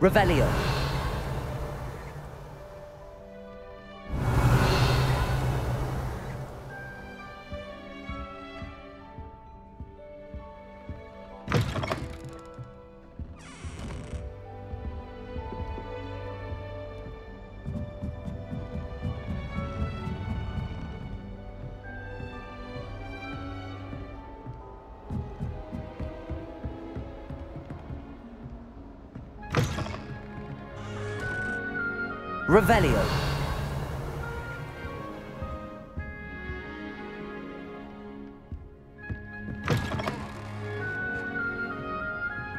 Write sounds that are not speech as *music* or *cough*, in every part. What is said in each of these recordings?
Revelio. Revelio.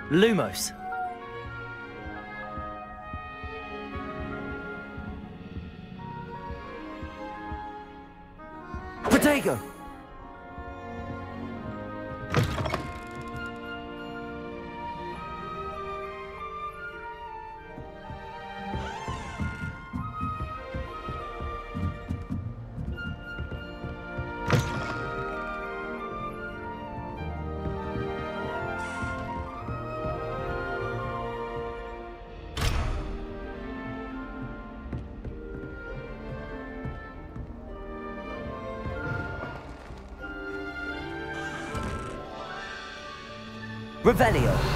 Lumos. Revelio.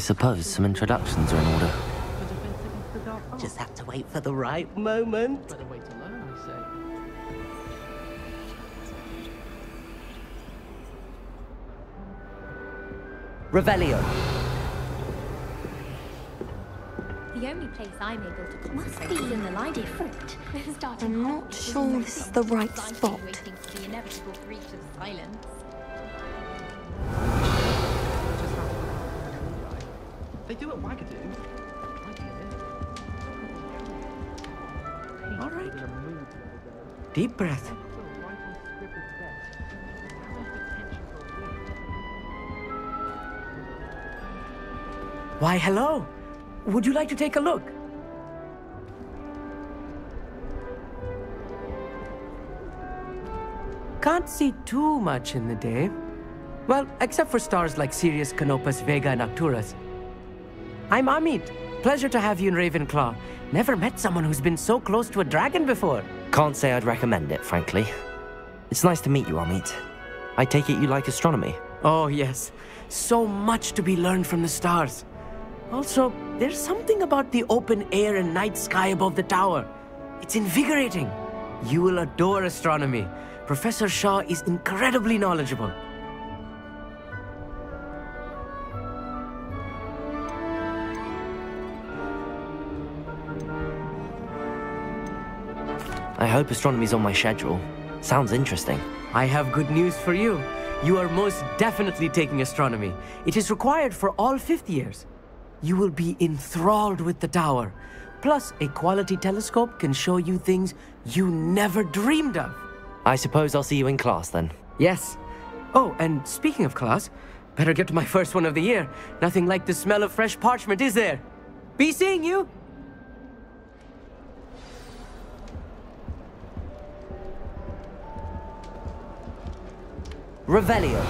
Suppose some introductions are in order. Just have to wait for the right moment. Better wait to learn, I say. Revelio. The only place I'm able to concentrate be in the library. different. Starting I'm not sure this is sense the in right blindly spot. They do at Uagadou. All right. In a mood the other day. Deep breath. So, right on scribbled text. Have potential for a win. Why, hello. Would you like to take a look? Can't see too much in the day. Well, except for stars like Sirius, Canopus, Vega, and Arcturus. I'm Amit. Pleasure to have you in Ravenclaw. Never met someone who's been so close to a dragon before. Can't say I'd recommend it, frankly. It's nice to meet you, Amit. I take it you like astronomy. Oh, yes. So much to be learned from the stars. Also, there's something about the open air and night sky above the tower. It's invigorating. You will adore astronomy. Professor Shah is incredibly knowledgeable. I hope astronomy's on my schedule. Sounds interesting. I have good news for you. You are most definitely taking astronomy. It is required for all fifth years. You will be enthralled with the tower. Plus, a quality telescope can show you things you never dreamed of. I suppose I'll see you in class then. Yes. Oh, and speaking of class, better get to my first one of the year. Nothing like the smell of fresh parchment, is there? Be seeing you! Revelio.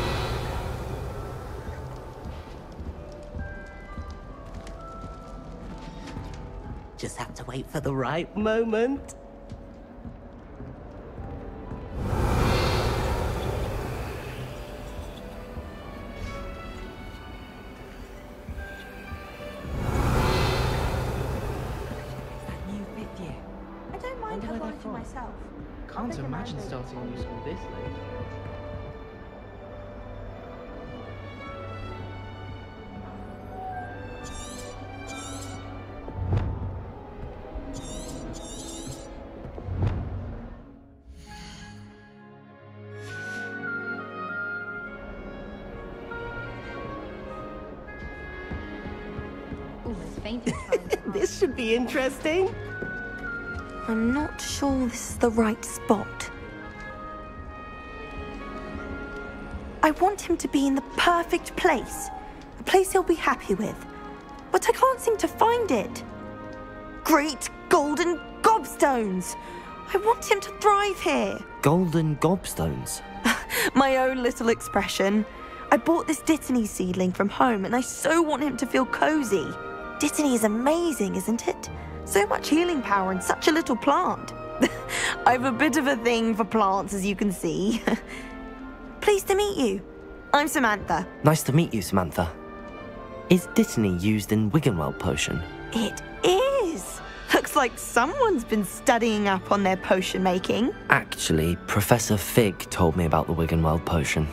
Just have to wait for the right moment. That new fifth year. I don't mind Wonder where to myself. Can't imagine starting a new school this late. *laughs* This should be interesting. I'm not sure this is the right spot. I want him to be in the perfect place, a place he'll be happy with. But I can't seem to find it. Great golden gobstones! I want him to thrive here. Golden gobstones. *laughs* My own little expression. I bought this Dittany seedling from home and I so want him to feel cozy. Dittany is amazing, isn't it? So much healing power in such a little plant. *laughs* I've a bit of a thing for plants, as you can see. *laughs* Pleased to meet you. I'm Samantha. Nice to meet you, Samantha. Is Dittany used in Wiggenweld potion? It is. Looks like someone's been studying up on their potion making. Actually, Professor Fig told me about the Wiggenweld potion.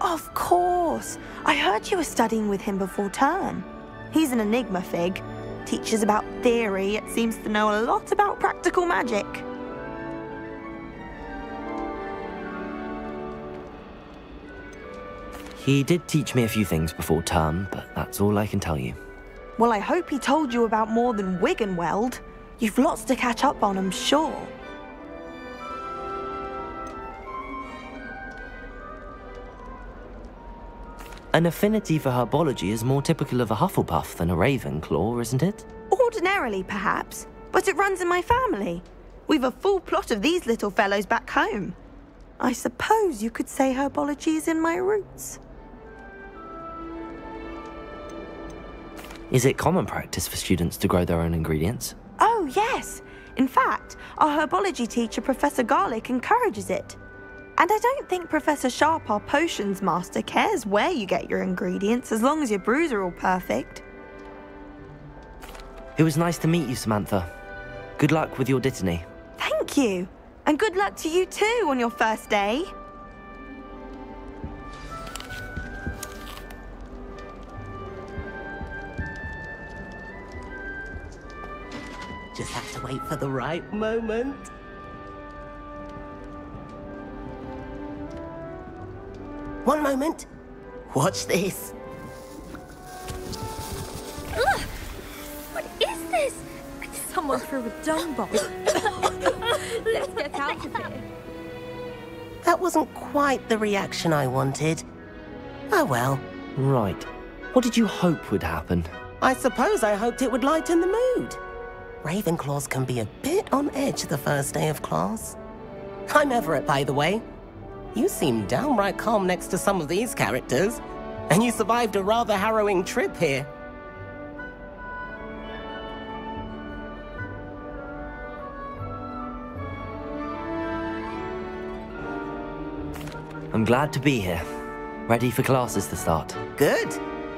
Of course. I heard you were studying with him before term. He's an enigma fig. Teaches about theory, it seems to know a lot about practical magic. He did teach me a few things before term, but that's all I can tell you. Well, I hope he told you about more than Wiggenweld. You've lots to catch up on, I'm sure. An affinity for herbology is more typical of a Hufflepuff than a Ravenclaw, isn't it? Ordinarily, perhaps, but it runs in my family. We've a full plot of these little fellows back home. I suppose you could say herbology is in my roots. Is it common practice for students to grow their own ingredients? Oh, yes. In fact, our herbology teacher, Professor Garlick, encourages it. And I don't think Professor Sharp, our potions master, cares where you get your ingredients as long as your brews are all perfect. It was nice to meet you, Samantha. Good luck with your Dittany. Thank you. And good luck to you too on your first day. Just have to wait for the right moment. One moment. Watch this. Ugh! What is this? It's Someone threw a dung bomb. *coughs* Let's get out of here. That wasn't quite the reaction I wanted. Oh well. Right. What did you hope would happen? I suppose I hoped it would lighten the mood. Ravenclaws can be a bit on edge the first day of class. I'm Everett, by the way. You seem downright calm next to some of these characters, and you survived a rather harrowing trip here. I'm glad to be here. Ready for classes to start. Good.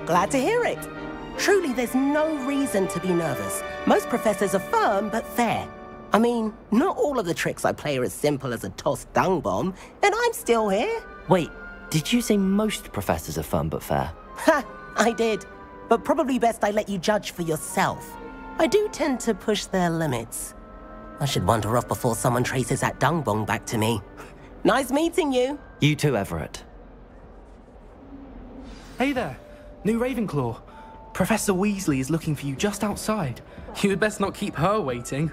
Glad to hear it. Truly, there's no reason to be nervous. Most professors are firm but fair. I mean, not all of the tricks I play are as simple as a tossed dung bomb, and I'm still here. Wait, did you say most professors are fun but fair? Ha! I did. But probably best I let you judge for yourself. I do tend to push their limits. I should wander off before someone traces that dung bomb back to me. *laughs* Nice meeting you. You too, Everett. Hey there, new Ravenclaw. Professor Weasley is looking for you just outside. You'd best not keep her waiting.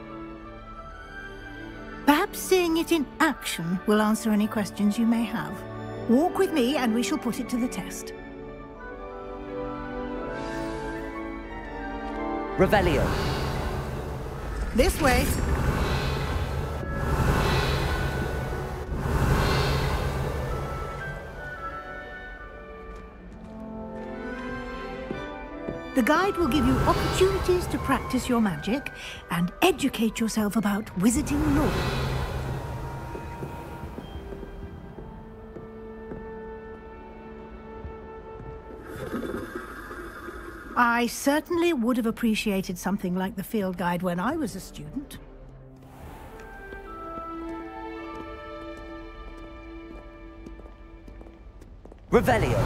Perhaps seeing it in action will answer any questions you may have. Walk with me and we shall put it to the test. Revelio. This way. The guide will give you opportunities to practice your magic and educate yourself about wizarding lore. I certainly would have appreciated something like the field guide when I was a student. Revelio.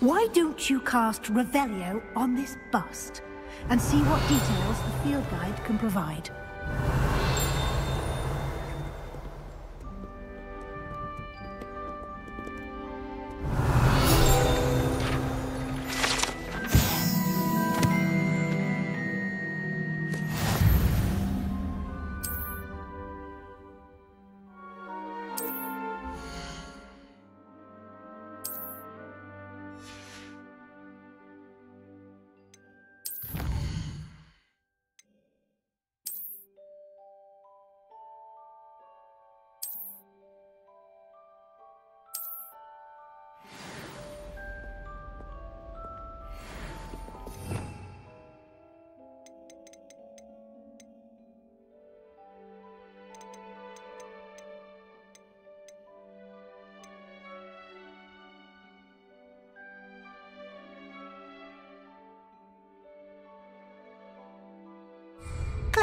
Why don't you cast Revelio on this bust and see what details the field guide can provide?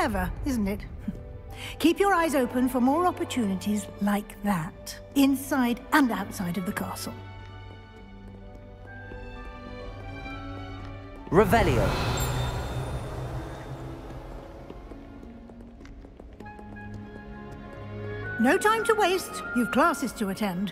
Clever, isn't it? *laughs* Keep your eyes open for more opportunities like that, inside and outside of the castle. Revelio. No time to waste. You've classes to attend.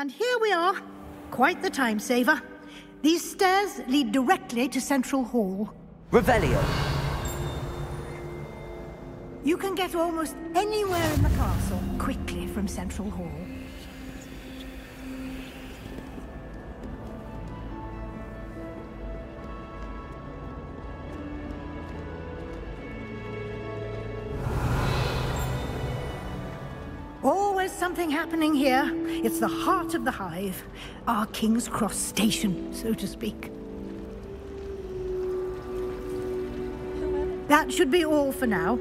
And here we are. Quite the time saver. These stairs lead directly to Central Hall. Revelio. You can get almost anywhere in the castle quickly from Central Hall. Something happening here. It's the heart of the hive, our King's Cross station, so to speak. That should be all for now.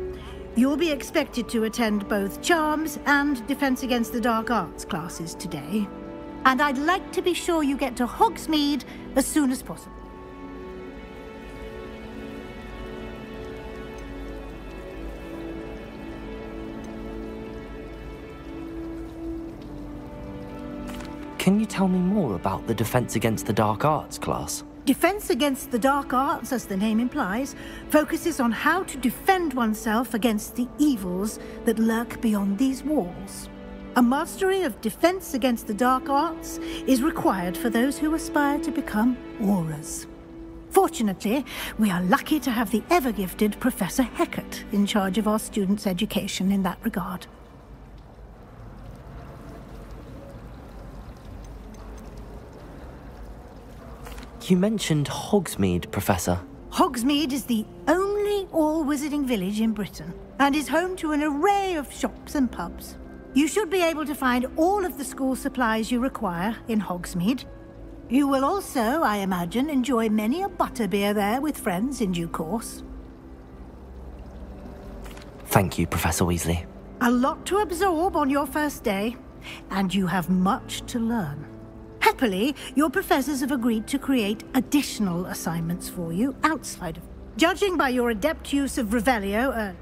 You'll be expected to attend both Charms and Defense Against the Dark Arts classes today. And I'd like to be sure you get to Hogsmeade as soon as possible. Can you tell me more about the Defense Against the Dark Arts class? Defense Against the Dark Arts, as the name implies, focuses on how to defend oneself against the evils that lurk beyond these walls. A mastery of Defense Against the Dark Arts is required for those who aspire to become Aurors. Fortunately, we are lucky to have the ever-gifted Professor Hecat in charge of our students' education in that regard. You mentioned Hogsmeade, Professor. Hogsmeade is the only all-wizarding village in Britain and is home to an array of shops and pubs. You should be able to find all of the school supplies you require in Hogsmeade. You will also, I imagine, enjoy many a butterbeer there with friends in due course. Thank you, Professor Weasley. A lot to absorb on your first day, and you have much to learn. Happily, your professors have agreed to create additional assignments for you outside of... Judging by your adept use of Revelio, uh,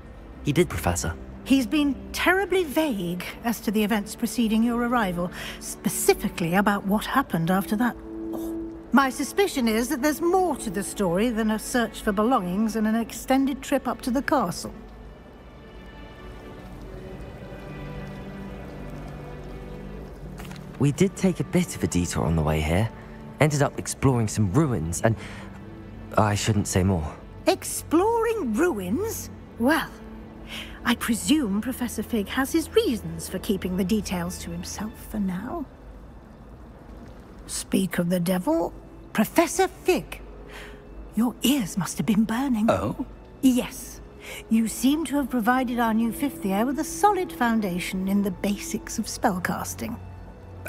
He did, Professor. He's been terribly vague as to the events preceding your arrival, specifically about what happened after that. My suspicion is that there's more to the story than a search for belongings and an extended trip up to the castle. We did take a bit of a detour on the way here. Ended up exploring some ruins and... I shouldn't say more. Exploring ruins? Well, I presume Professor Fig has his reasons for keeping the details to himself for now. Speak of the devil, Professor Fig. Your ears must have been burning. Oh? Yes. You seem to have provided our new fifth year with a solid foundation in the basics of spellcasting.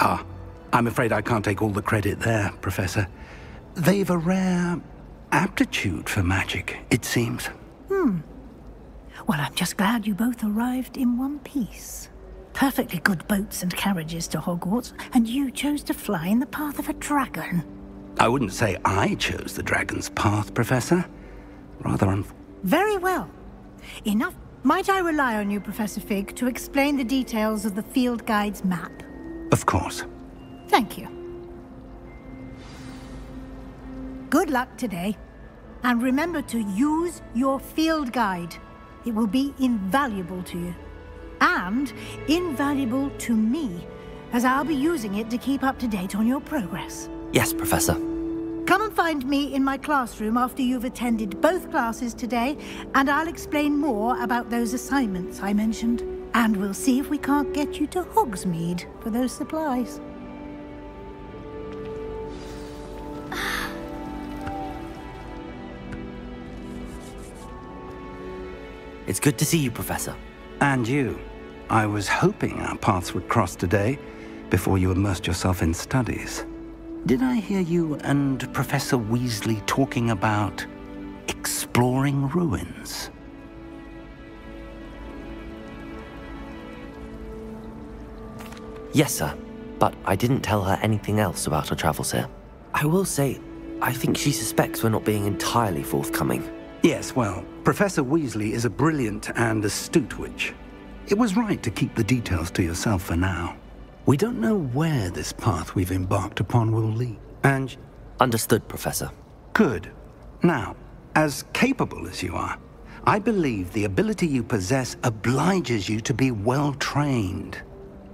Ah, I'm afraid I can't take all the credit there, Professor. They've a rare aptitude for magic, it seems. Hmm. Well, I'm just glad you both arrived in one piece. Perfectly good boats and carriages to Hogwarts, and you chose to fly in the path of a dragon. I wouldn't say I chose the dragon's path, Professor. Rather un... Very well. Enough. Might I rely on you, Professor Fig, to explain the details of the field guide's map? Of course. Thank you. Good luck today. And remember to use your field guide. It will be invaluable to you. And invaluable to me, as I'll be using it to keep up to date on your progress. Yes, Professor. Come and find me in my classroom after you've attended both classes today, and I'll explain more about those assignments I mentioned. And we'll see if we can't get you to Hogsmeade for those supplies. *sighs* It's good to see you, Professor. And you. I was hoping our paths would cross today before you immersed yourself in studies. Did I hear you and Professor Weasley talking about exploring ruins? Yes, sir. But I didn't tell her anything else about our travels here. I will say, I think she suspects we're not being entirely forthcoming. Yes, well, Professor Weasley is a brilliant and astute witch. It was right to keep the details to yourself for now. We don't know where this path we've embarked upon will lead. And Understood, Professor. good. Now, as capable as you are, I believe the ability you possess obliges you to be well trained.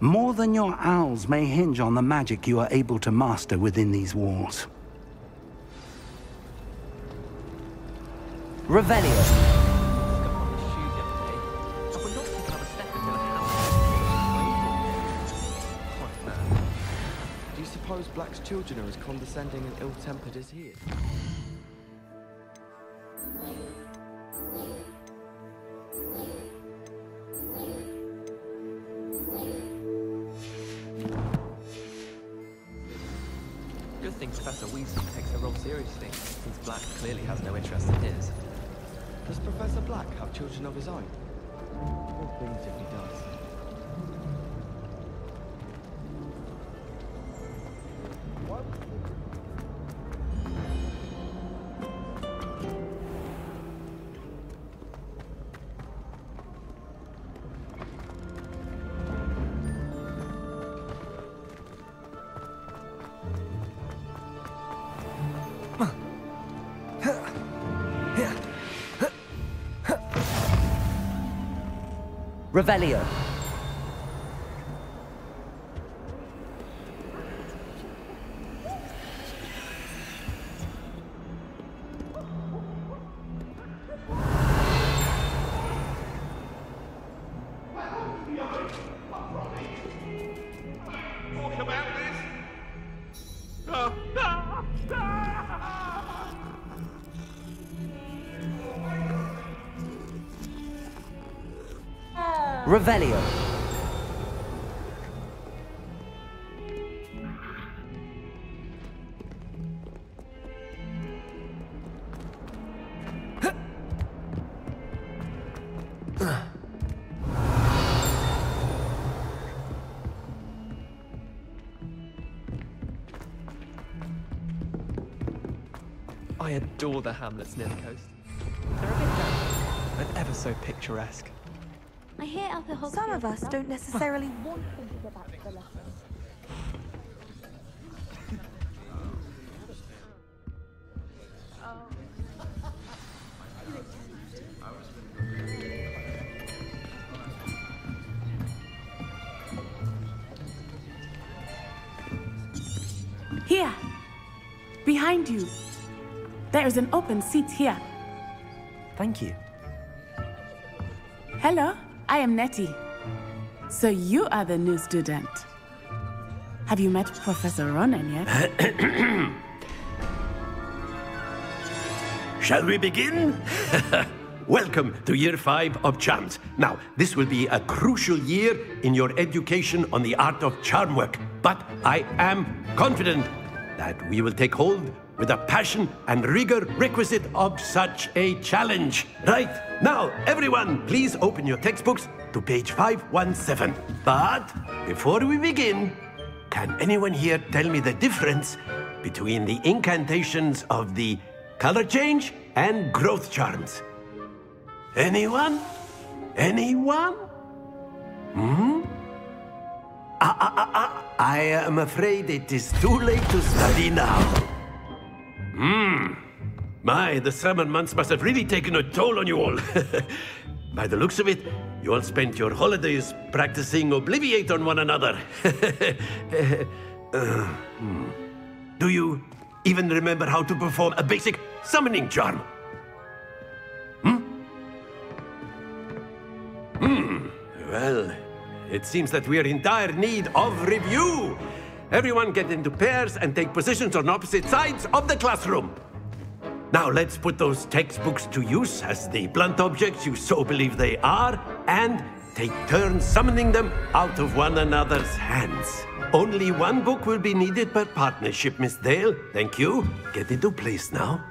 More than your owls may hinge on the magic you are able to master within these walls. Revelio. Do you suppose Black's children are as condescending and ill-tempered as he is? Black have children of his own? If he does. Revelio. Revelio. I adore the hamlets near the coast. They're a bit damp, but ever so picturesque. I hear Upper Hogsmeade Some of us don't necessarily want them to go back to the lessons. Here. Behind you. There is an open seat here. Thank you. Hello, I am Natty. So you are the new student. Have you met Professor Ronen yet? *coughs* Shall we begin? *laughs* Welcome to year five of charms. Now, this will be a crucial year in your education on the art of charm work, but I am confident that we will take hold with the passion and rigor requisite of such a challenge. Right, now, everyone, please open your textbooks to page 517. But before we begin, can anyone here tell me the difference between the incantations of the color change and growth charms? Anyone? Anyone? Hmm? Ah, ah, ah, ah. I am afraid it is too late to study now. Hmm. My, the summer months must have really taken a toll on you all. *laughs* By the looks of it, you all spent your holidays practicing Obliviate on one another. *laughs* Uh, hmm. Do you even remember how to perform a basic summoning charm? Hmm? Hmm? Well, it seems that we are in dire need of review. Everyone get into pairs and take positions on opposite sides of the classroom. Now let's put those textbooks to use as the blunt objects you so believe they are, and take turns summoning them out of one another's hands. Only one book will be needed per partnership, Miss Dale. Thank you. Get into place now.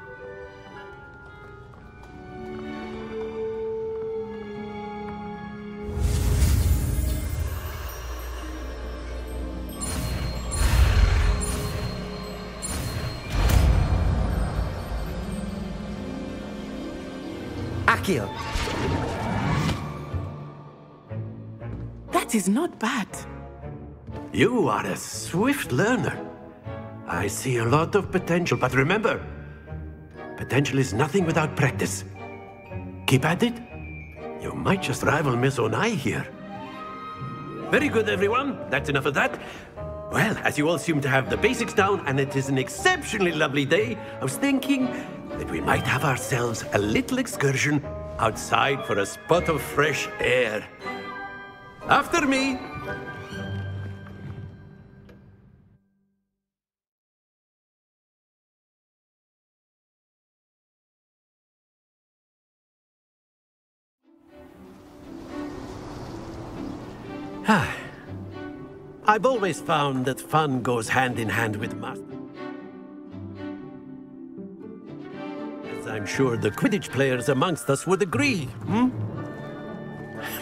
Accio. That is not bad. You are a swift learner. I see a lot of potential, but remember, potential is nothing without practice. Keep at it. You might just rival Miss Onai here. Very good, everyone. That's enough of that. Well, as you all seem to have the basics down, and it is an exceptionally lovely day, I was thinking that we might have ourselves a little excursion outside for a spot of fresh air. After me. I've always found that fun goes hand in hand with master. I'm sure the Quidditch players amongst us would agree, hmm?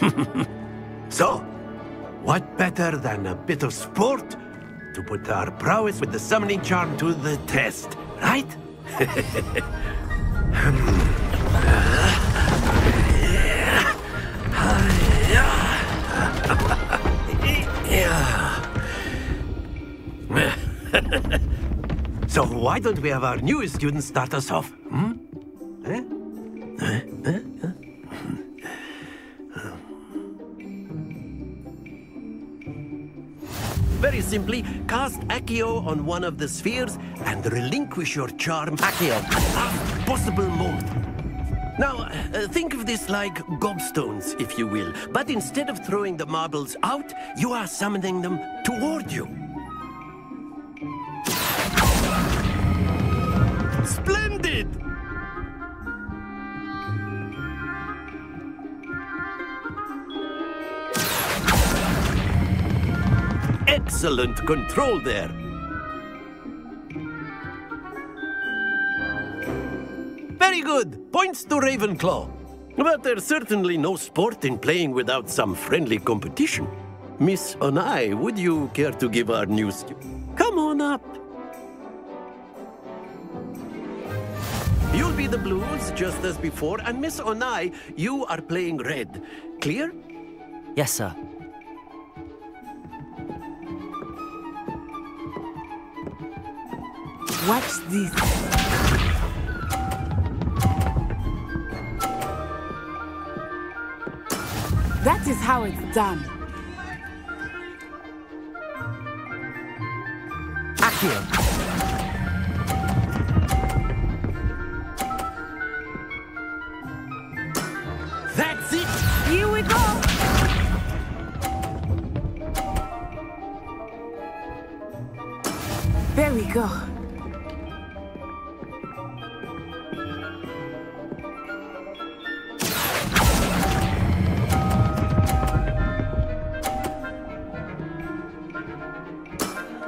*laughs* so, what better than a bit of sport to put our prowess with the summoning charm to the test, right? *laughs* so why don't we have our newest student start us off? Cast Accio on one of the spheres and relinquish your charm Accio at possible moment. Now, uh, think of this like gobstones, if you will. But instead of throwing the marbles out, you are summoning them toward you. Splendid! Excellent control there. Very good. Points to Ravenclaw. But there's certainly no sport in playing without some friendly competition. Miss Onai, would you care to give our new student? Come on up. You'll be the blues, just as before, and Miss Onai, you are playing red. Clear? Yes, sir. Watch this. That is how it's done. Accio. That's it! Here we go! There we go.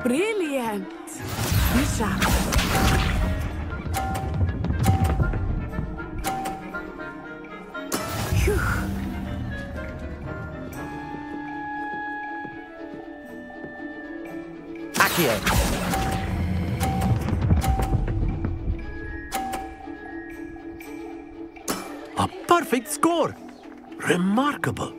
Brilliant! Bishop. Phew. A perfect score! Remarkable.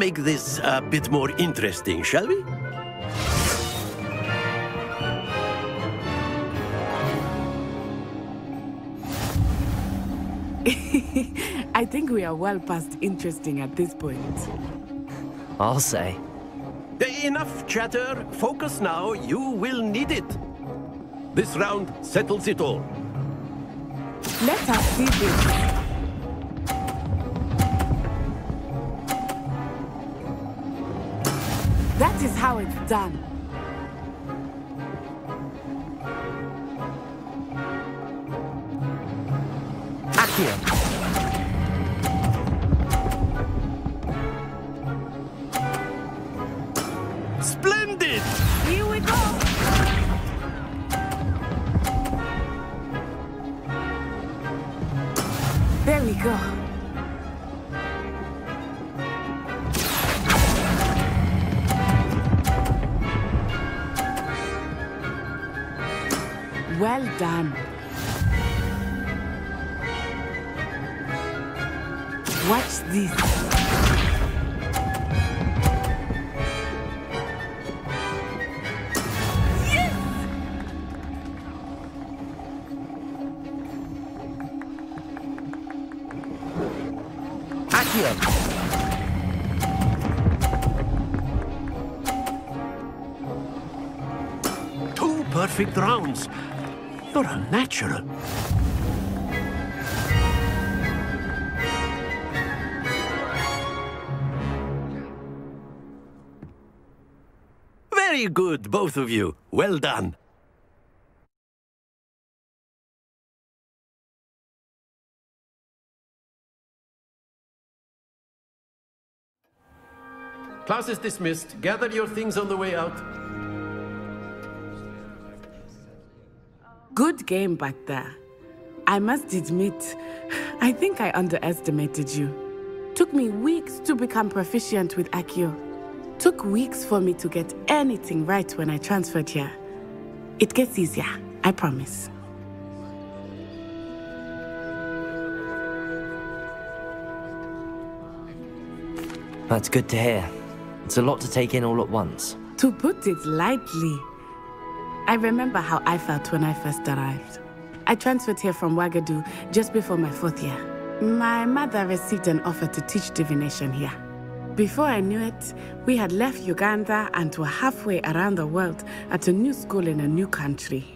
Make this a bit more interesting, shall we? *laughs* I think we are well past interesting at this point. I'll say. Enough chatter. Focus now. You will need it. This round settles it all. Let us see this. It's done. You're a natural. Very good, both of you. Well done. Class is dismissed. Gather your things on the way out. Good game back there. I must admit, *sighs* I think I underestimated you. Took me weeks to become proficient with Accio. Took weeks for me to get anything right when I transferred here. It gets easier, I promise. That's good to hear. It's a lot to take in all at once. To put it lightly, I remember how I felt when I first arrived. I transferred here from Uagadou just before my fourth year. My mother received an offer to teach divination here. Before I knew it, we had left Uganda and were halfway around the world at a new school in a new country.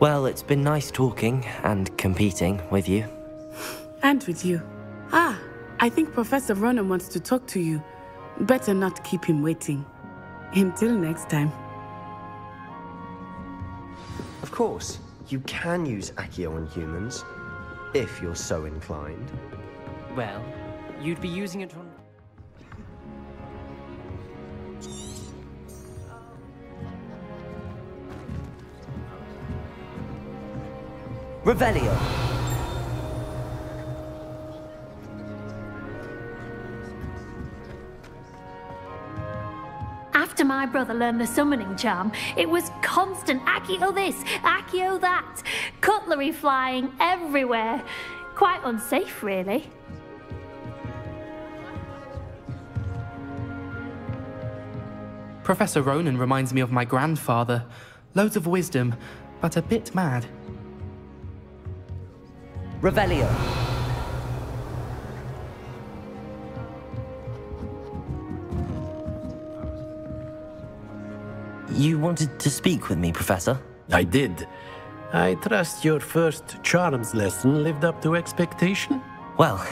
Well, it's been nice talking and competing with you. And with you. Ah, I think Professor Ronen wants to talk to you. Better not keep him waiting. Until next time. Of course, you can use Accio on humans, if you're so inclined. Well, you'd be using it on. Revelio! After my brother learned the summoning charm, it was constant Accio oh, this, Accio oh, that, cutlery flying everywhere. Quite unsafe, really. Professor Ronen reminds me of my grandfather. Loads of wisdom, but a bit mad. Revelio! You wanted to speak with me, Professor? I did. I trust your first charms lesson lived up to expectation? Well,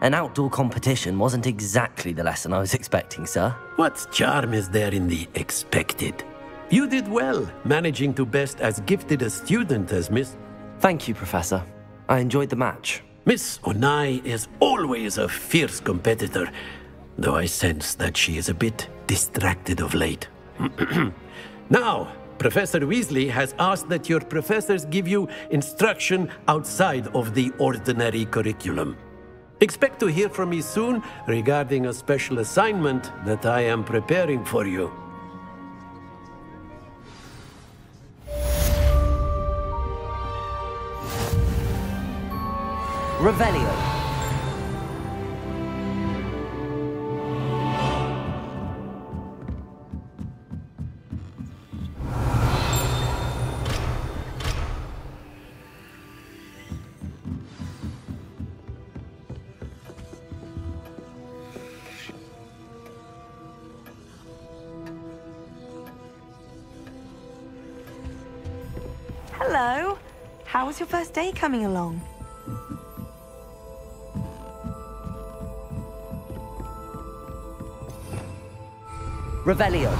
an outdoor competition wasn't exactly the lesson I was expecting, sir. What charm is there in the expected? You did well, managing to best as gifted a student as Miss. Thank you, Professor. I enjoyed the match. Miss Onai is always a fierce competitor, though I sense that she is a bit distracted of late. *clears throat* now, Professor Weasley has asked that your professors give you instruction outside of the ordinary curriculum. Expect to hear from me soon regarding a special assignment that I am preparing for you. Revelio! How was your first day coming along? Revelio!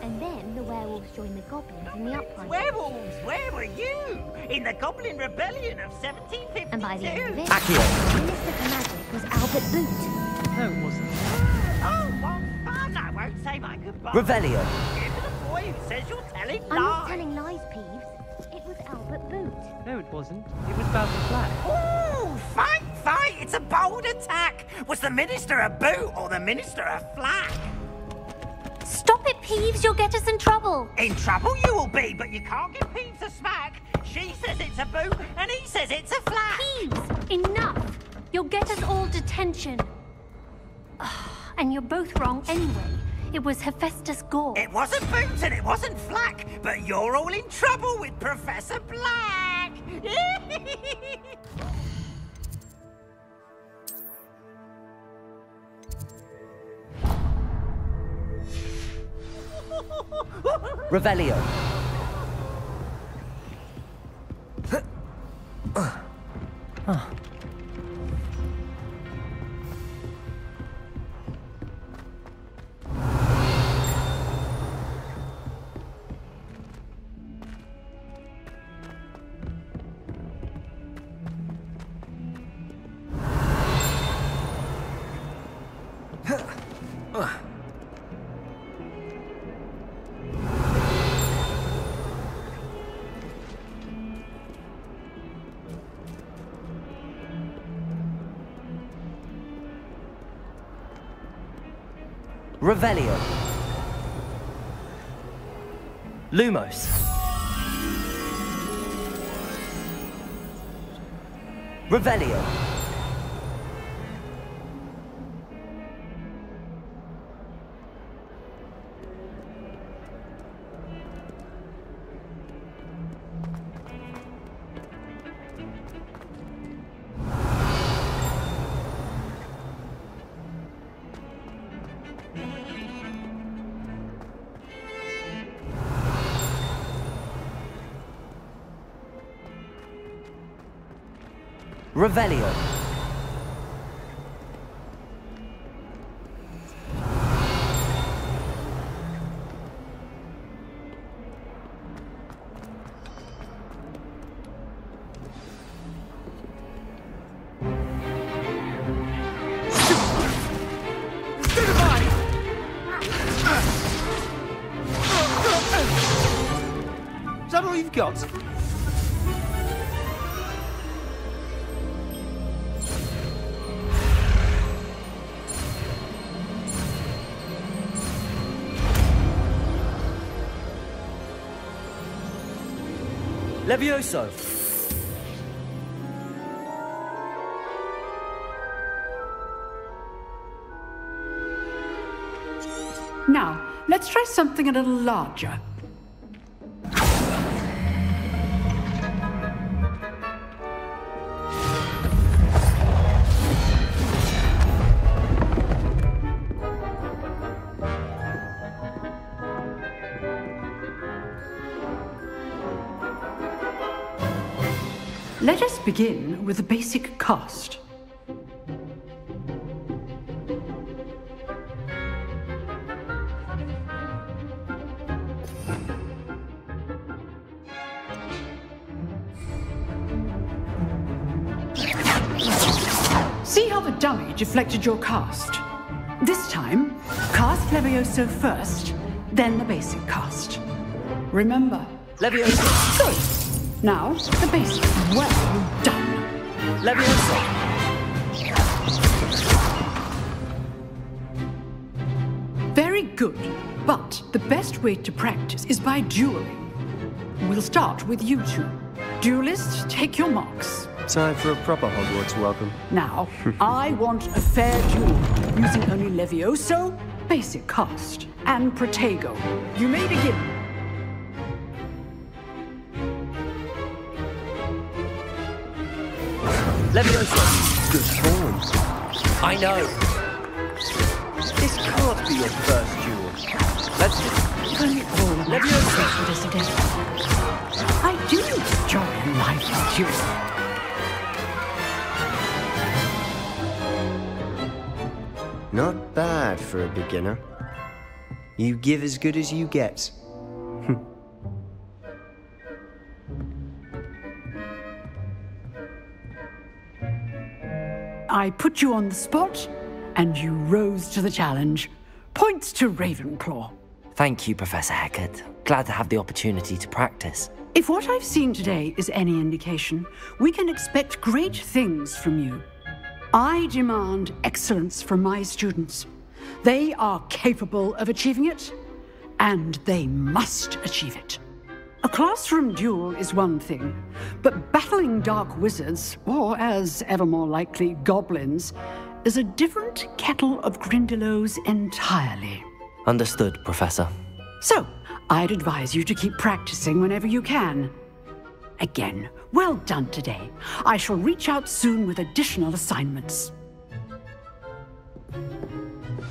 And then the werewolves joined the goblins in the uprising. Werewolves, where were you? In the Goblin Rebellion of 1752? And by the end of it, Accio. Minister for Magic was Albert Boot. No, it wasn't. Oh, what fun! I won't say my goodbye. Revelio! Give the boy who says you're telling I'm not telling lies, Peeves. It was Albert Boot. No, it wasn't. It was Basil Flack. Ooh, fight, fight! It's a bold attack. Was the Minister a boot or the Minister a flack? Stop it, Peeves, you'll get us in trouble. In trouble you will be, but you can't give Peeves a smack. She says it's a boot, and he says it's a flat. Peeves, enough. You'll get us all detention. And you're both wrong anyway. It was Hephaestus Gore. It wasn't Boots and it wasn't flack, but you're all in trouble with Professor Black. Revelio. *laughs* Revelio. Lumos. Revelio. Revelio. Now, let's try something a little larger. Begin with the basic cast. See how the dummy deflected your cast? This time, cast Levioso first, then the basic cast. Remember. Levioso. Good. Now, the basic. Well done. Levioso. Very good. But the best way to practice is by dueling. We'll start with you two. Duelists, take your marks. Time for a proper Hogwarts welcome. Now, *laughs* I want a fair duel, using only Levioso, basic cast, and Protego. You may begin. Levioso. Good form. I know. This can't be your first duel. Let's just... If only all of my Levioso. would us again. I do enjoy a lively duel. Not bad for a beginner. You give as good as you get. I put you on the spot, and you rose to the challenge. Points to Ravenclaw. Thank you, Professor Hecat. Glad to have the opportunity to practice. If what I've seen today is any indication, we can expect great things from you. I demand excellence from my students. They are capable of achieving it, and they must achieve it. A classroom duel is one thing, but battling dark wizards, or as ever more likely, goblins, is a different kettle of Grindylows entirely. Understood, Professor. So, I'd advise you to keep practicing whenever you can. Again, well done today. I shall reach out soon with additional assignments.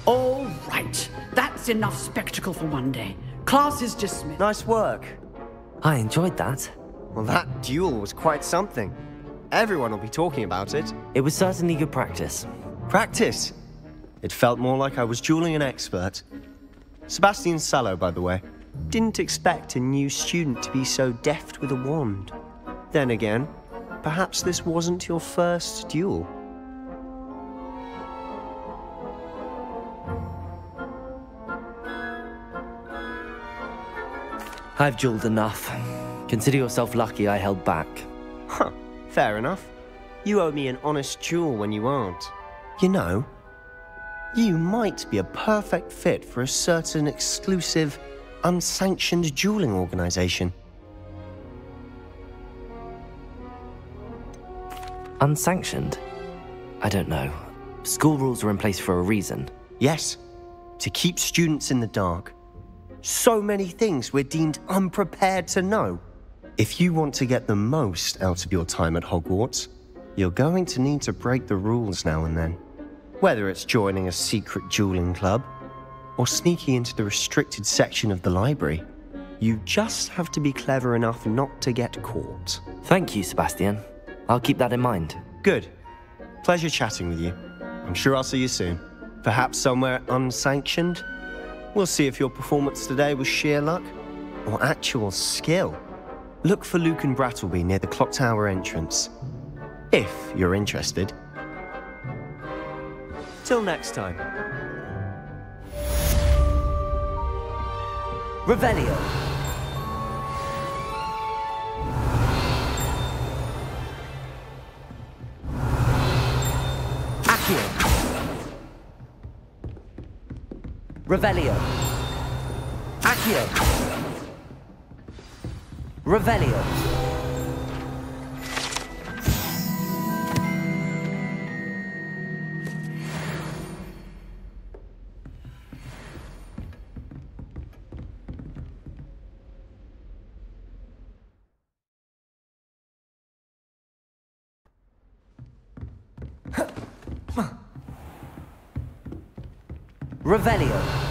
All right, that's enough spectacle for one day. Class is dismissed. Nice work. I enjoyed that. Well, that duel was quite something. Everyone will be talking about it. It was certainly good practice. Practice? It felt more like I was dueling an expert. Sebastian Sallow, by the way. Didn't expect a new student to be so deft with a wand. Then again, perhaps this wasn't your first duel. I've jeweled enough. Consider yourself lucky I held back. Huh, fair enough. You owe me an honest jewel when you aren't. You know, you might be a perfect fit for a certain exclusive, unsanctioned dueling organization. Unsanctioned? I don't know. School rules are in place for a reason. Yes, to keep students in the dark. So many things we're deemed unprepared to know. If you want to get the most out of your time at Hogwarts, you're going to need to break the rules now and then. Whether it's joining a secret dueling club or sneaking into the restricted section of the library, you just have to be clever enough not to get caught. Thank you, Sebastian. I'll keep that in mind. Good. Pleasure chatting with you. I'm sure I'll see you soon. Perhaps somewhere unsanctioned? We'll see if your performance today was sheer luck or actual skill. Look for Lucan Brattleby near the clock tower entrance. If you're interested. Till next time. Revelio. Revelio. Accio. Revelio. Revelio.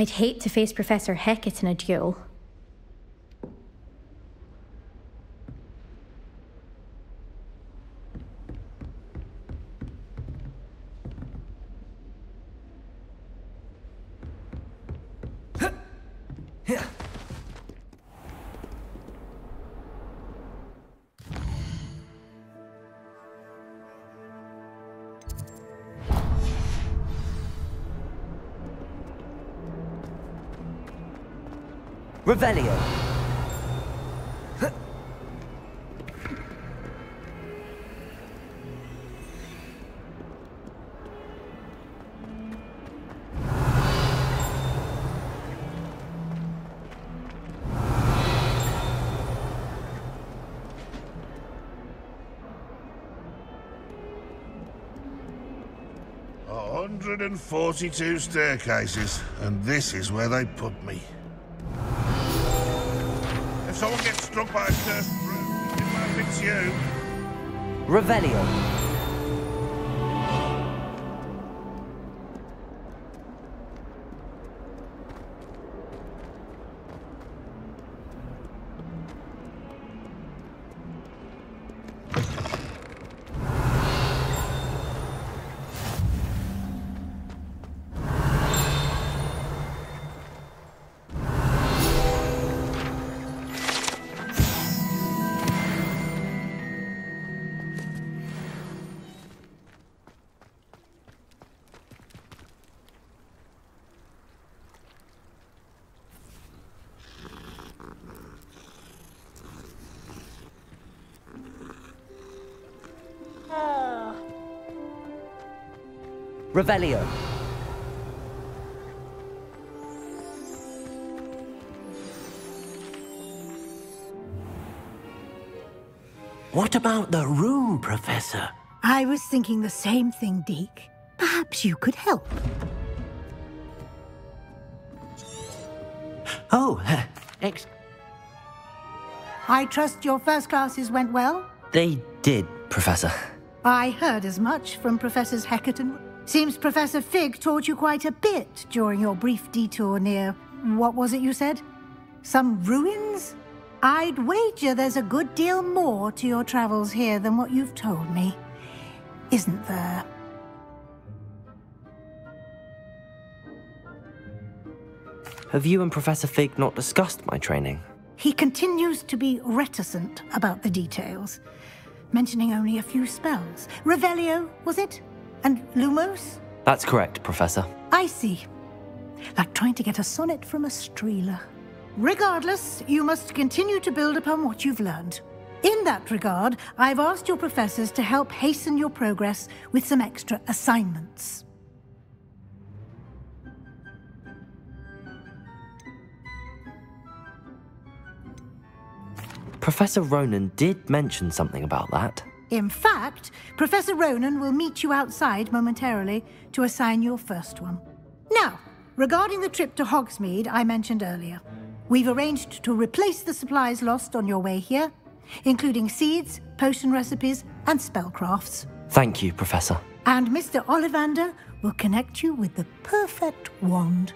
I'd hate to face Professor Hecat in a duel. Revelio. A 142 staircases, and this is where they put me. Be it's you. Revelio. Revelio. What about the room, Professor? I was thinking the same thing, Deek. Perhaps you could help. Oh, uh, *laughs* ex- I trust your first classes went well? They did, Professor. I heard as much from Professors Hecat and... Seems Professor Fig taught you quite a bit during your brief detour near... What was it you said? Some ruins? I'd wager there's a good deal more to your travels here than what you've told me. Isn't there? Have you and Professor Fig not discussed my training? He continues to be reticent about the details, mentioning only a few spells. Revelio, was it? And Lumos? That's correct, Professor. I see. Like trying to get a sonnet from a streeler. Regardless, you must continue to build upon what you've learned. In that regard, I've asked your professors to help hasten your progress with some extra assignments. Professor Ronen did mention something about that. In fact, Professor Ronen will meet you outside momentarily to assign your first one. Now, regarding the trip to Hogsmeade I mentioned earlier, we've arranged to replace the supplies lost on your way here, including seeds, potion recipes, and spellcrafts. Thank you, Professor. And Mr. Ollivander will connect you with the perfect wand.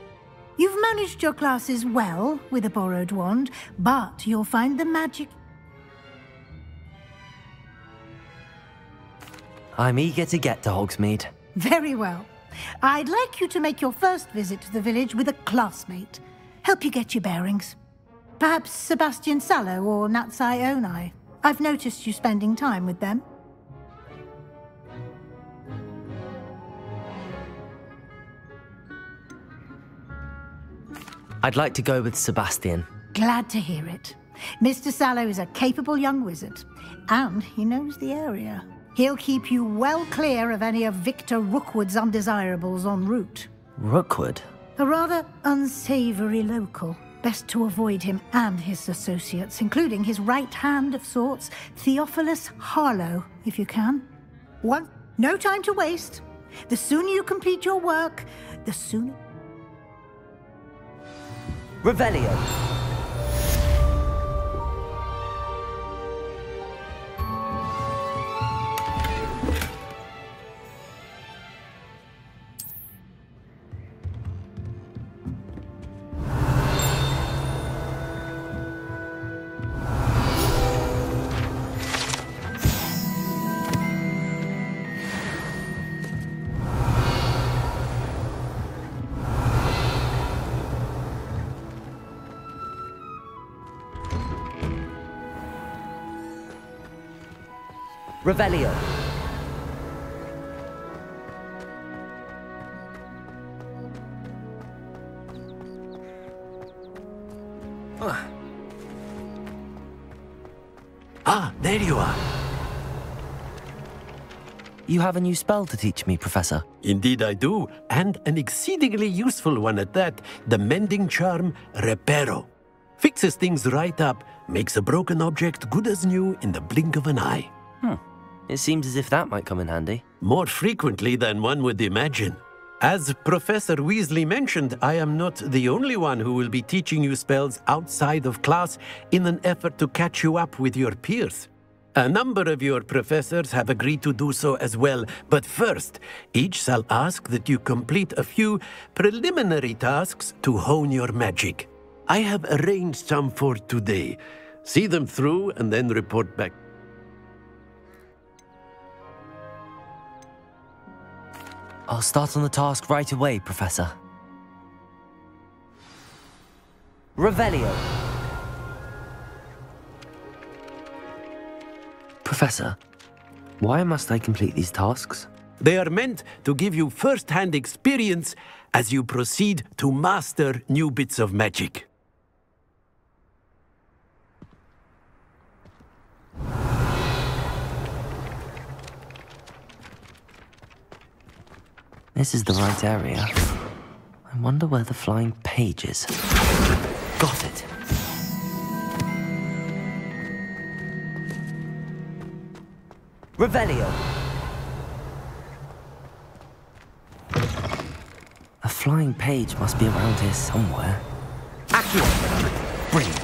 You've managed your classes well with a borrowed wand, but you'll find the magic I'm eager to get to Hogsmeade. Very well. I'd like you to make your first visit to the village with a classmate. Help you get your bearings. Perhaps Sebastian Sallow or Natsai Onai. I've noticed you spending time with them. I'd like to go with Sebastian. Glad to hear it. Mr. Sallow is a capable young wizard, and he knows the area. He'll keep you well clear of any of Victor Rookwood's undesirables en route. Rookwood? A rather unsavory local. Best to avoid him and his associates, including his right hand of sorts, Theophilus Harlow, if you can. One, no time to waste. The sooner you complete your work, the sooner. Revelio. Revelio. Ah, there you are. You have a new spell to teach me, Professor. Indeed, I do, and an exceedingly useful one at that the mending charm Reparo. Fixes things right up, makes a broken object good as new in the blink of an eye. Hmm. It seems as if that might come in handy. More frequently than one would imagine. As Professor Weasley mentioned, I am not the only one who will be teaching you spells outside of class in an effort to catch you up with your peers. A number of your professors have agreed to do so as well, but first, each shall ask that you complete a few preliminary tasks to hone your magic. I have arranged some for today. See them through and then report back. I'll start on the task right away, Professor. Revelio. Professor, why must I complete these tasks? They are meant to give you first hand experience as you proceed to master new bits of magic. This is the right area. I wonder where the flying page is. Got it. Revelio. A flying page must be around here somewhere. Accio. Brilliant.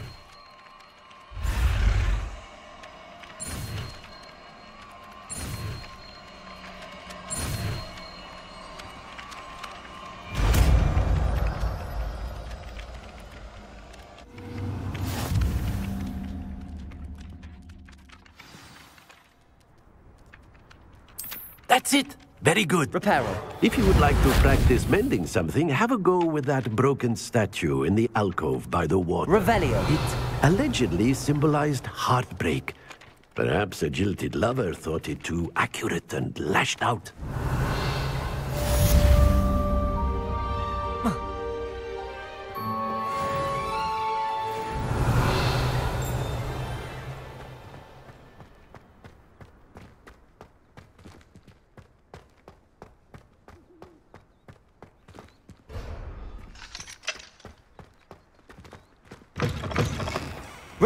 That's it. Very good. Reparo. If you would like to practice mending something, have a go with that broken statue in the alcove by the water. Revelio. It allegedly symbolized heartbreak. Perhaps a jilted lover thought it too accurate and lashed out.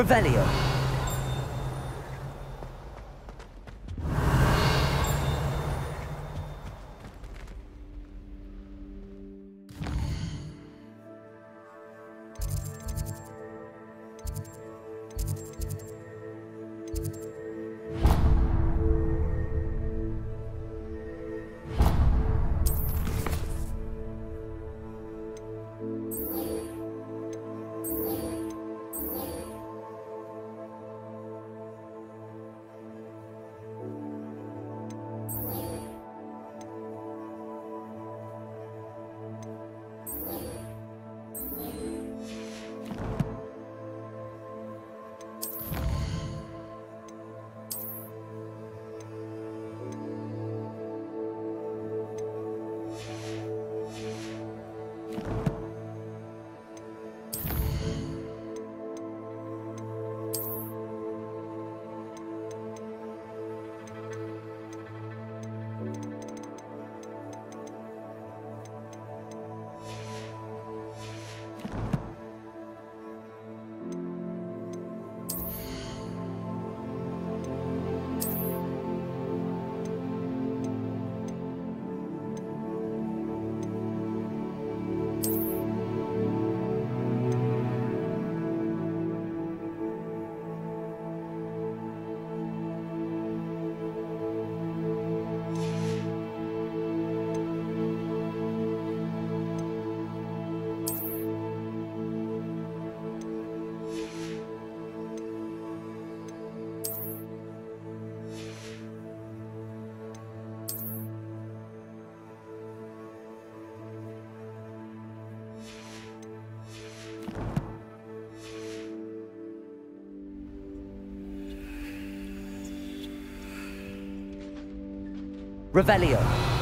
Revelio. Revelio.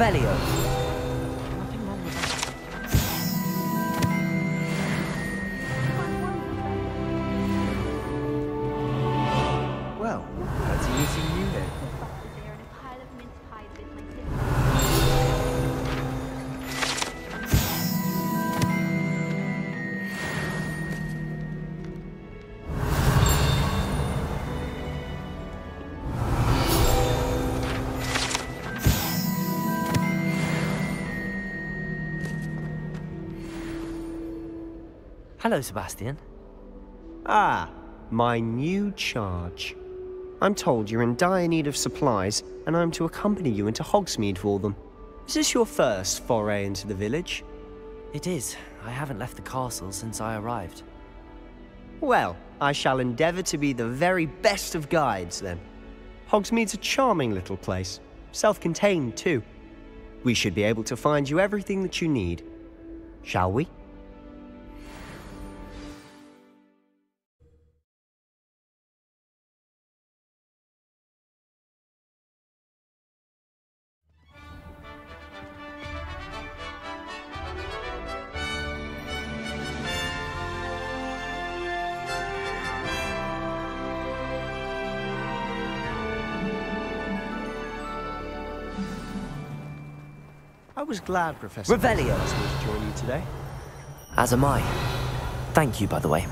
Revelio. Hello, Sebastian. Ah, my new charge. I'm told you're in dire need of supplies, and I'm to accompany you into Hogsmeade for them. Is this your first foray into the village? It is. I haven't left the castle since I arrived. Well, I shall endeavour to be the very best of guides then. Hogsmeade's a charming little place, self contained too. We should be able to find you everything that you need. Shall we? Glad Professor Revelio. asked me to join you today. As am I. Thank you, by the way.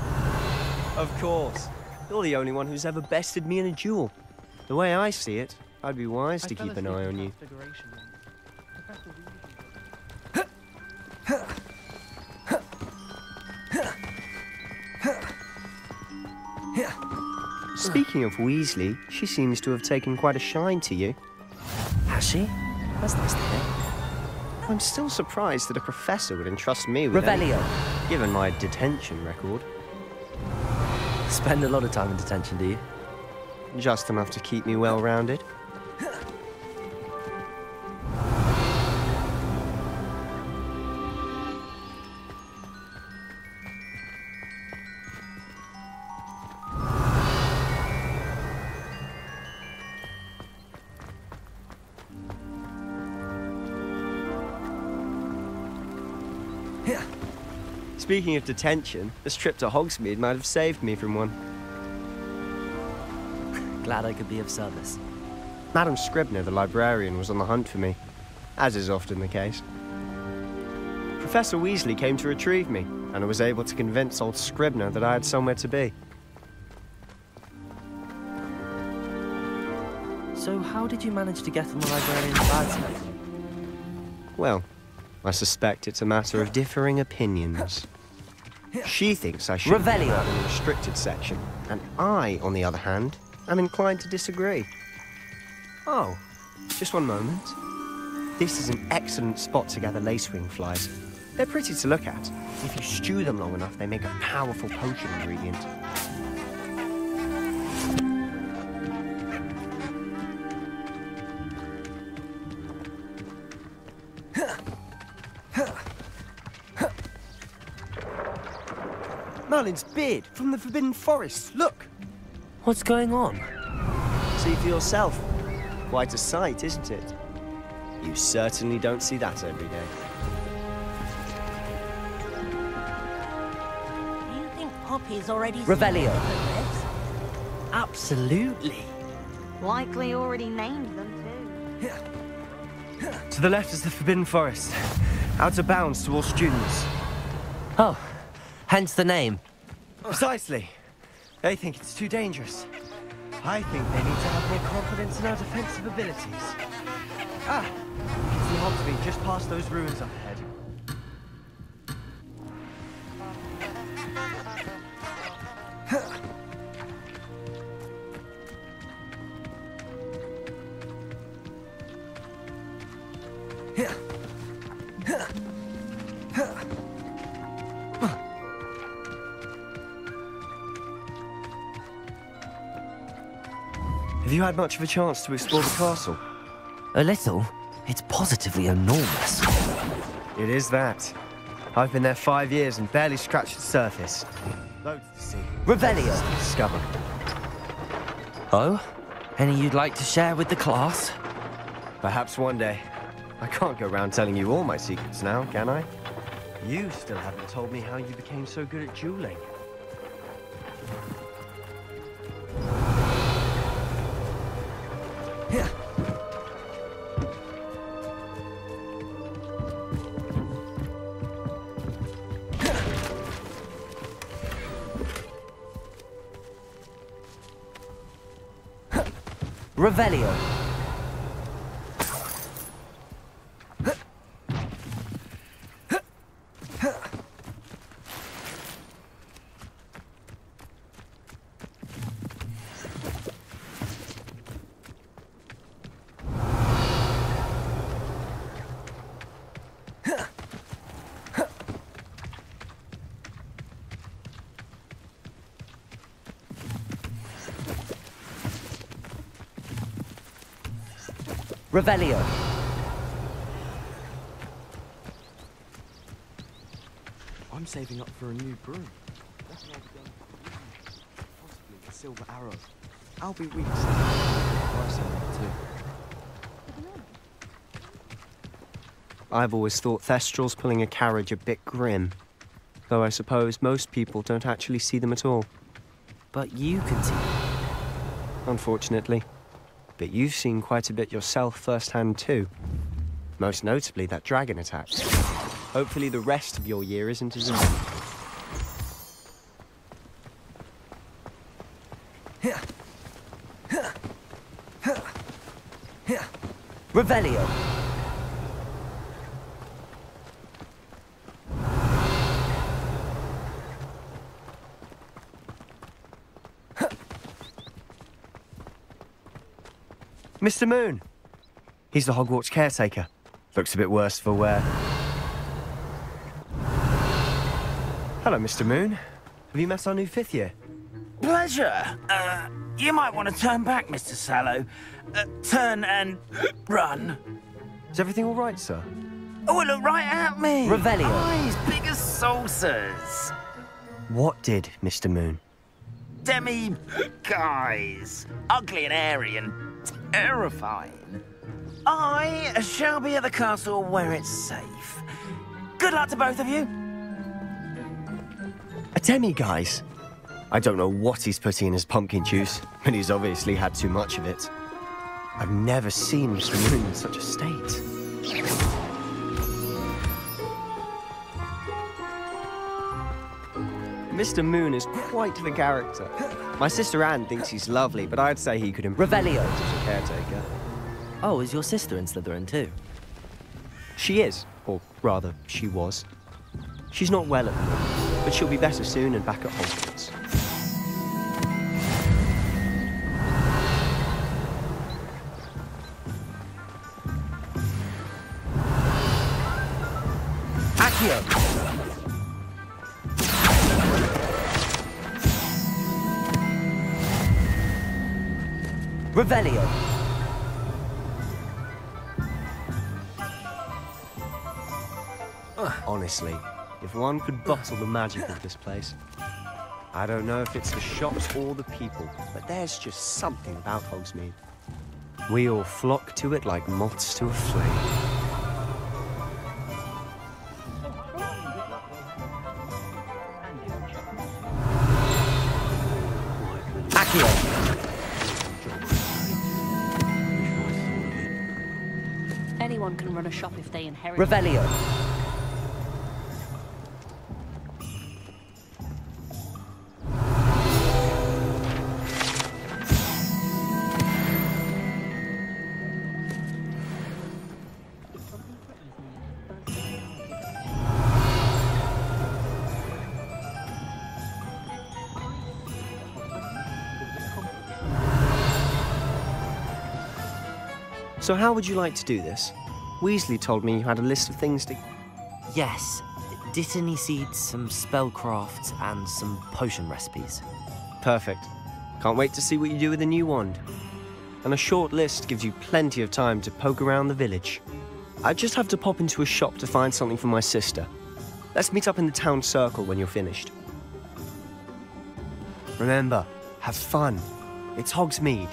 Of course. You're the only one who's ever bested me in a duel. The way I see it, I'd be wise to keep an eye on you. Speaking of Weasley, she seems to have taken quite a shine to you. Has she? That's nice to hear. I'm still surprised that a professor would entrust me with any- given my detention record. Spend a lot of time in detention, do you? Just enough to keep me well-rounded. Speaking of detention, this trip to Hogsmeade might have saved me from one. Glad I could be of service. Madam Scribner, the librarian, was on the hunt for me, as is often the case. Professor Weasley came to retrieve me, and I was able to convince old Scribner that I had somewhere to be. So how did you manage to get on the librarian's bad side? Well, I suspect it's a matter of differing opinions. She thinks I should be Revelio. allowed in the restricted section, and I, on the other hand, am inclined to disagree. Oh, just one moment. This is an excellent spot to gather lacewing flies. They're pretty to look at. If you stew them long enough, they make a powerful potion ingredient. Merlin's beard from the Forbidden Forest. Look! What's going on? See for yourself. Quite a sight, isn't it? You certainly don't see that every day. Do you think Poppy's already Revelio. seen this? Absolutely. Likely already named them too. To the left is the Forbidden Forest. Out of bounds to all students. Oh, hence the name. Precisely. They think it's too dangerous. I think they need to have more confidence in our defensive abilities. Ah, it's the Hogsmeade just past those ruins up. Had much of a chance to explore the castle? A little. It's positively enormous. It is that. I've been there five years and barely scratched the surface. Loads to see. Revelio. To discover. Oh? Any you'd like to share with the class? Perhaps one day. I can't go around telling you all my secrets now, can I? You still haven't told me how you became so good at dueling. Revelio. Revelio. I'm saving up for a new broom. I'll be going Possibly a silver arrow. I'll be weak. so Price on it too. I've always thought Thestrals pulling a carriage a bit grim. Though I suppose most people don't actually see them at all. But you can see Unfortunately. But you've seen quite a bit yourself firsthand too. Most notably that dragon attack. Hopefully the rest of your year isn't as... Revelio. Mr. Moon! He's the Hogwarts caretaker. Looks a bit worse for wear. Hello, Mr. Moon. Have you met our new fifth year? Pleasure. Uh, you might want to turn back, Mr. Sallow. Uh, turn and *gasps* run. Is everything all right, sir? Oh, look right at me. Revelio. Eyes big as saucers. What did, Mr. Moon? Demi *gasps* guys. Ugly and airy and terrifying. I shall be at the castle where it's safe. Good luck to both of you. A demi, guys. I don't know what he's putting in his pumpkin juice, but he's obviously had too much of it. I've never seen Mr. Moon in such a state. Mr. Moon is quite the character. My sister Anne thinks he's lovely, but I'd say he could improve Revelio. as a caretaker. Oh, is your sister in Slytherin too? She is, or rather, she was. She's not well at the moment, but she'll be better soon and back at Hogwarts. Honestly, if one could bottle the magic of this place. I don't know if it's the shops or the people, but there's just something about Hogsmeade. We all flock to it like moths to a flame. Anyone can run a shop if they inherit. Revelio. So how would you like to do this? Weasley told me you had a list of things to... Yes, Dittany seeds, some spellcrafts, and some potion recipes. Perfect. Can't wait to see what you do with the new wand. And a short list gives you plenty of time to poke around the village. I just have to pop into a shop to find something for my sister. Let's meet up in the town circle when you're finished. Remember, have fun. It's Hogsmeade.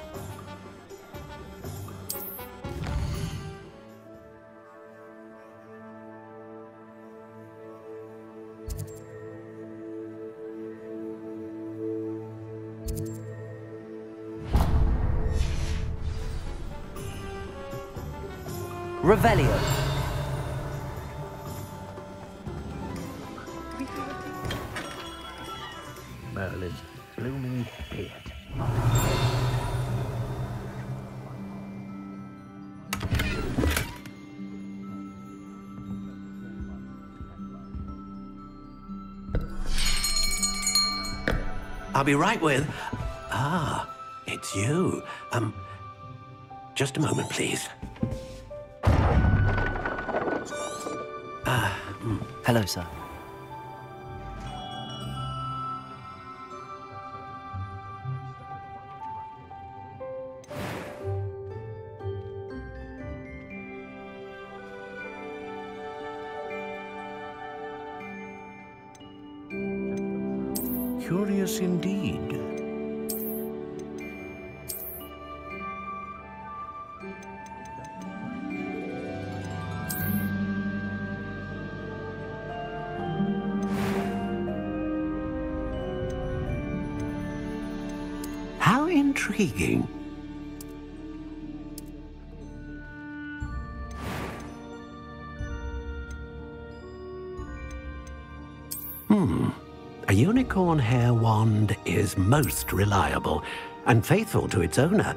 Be right with. Ah, it's you. Um, just a moment, please. Ah, mm. Hello, sir. Intriguing. Hmm. A unicorn hair wand is most reliable and faithful to its owner.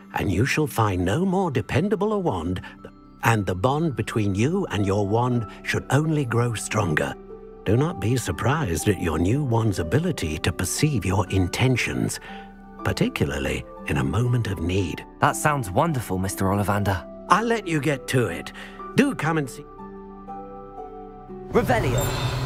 and you shall find no more dependable a wand, and the bond between you and your wand should only grow stronger. Do not be surprised at your new wand's ability to perceive your intentions, particularly in a moment of need. That sounds wonderful, Mr. Ollivander. I'll let you get to it. Do come and see. Revelio. Revelio.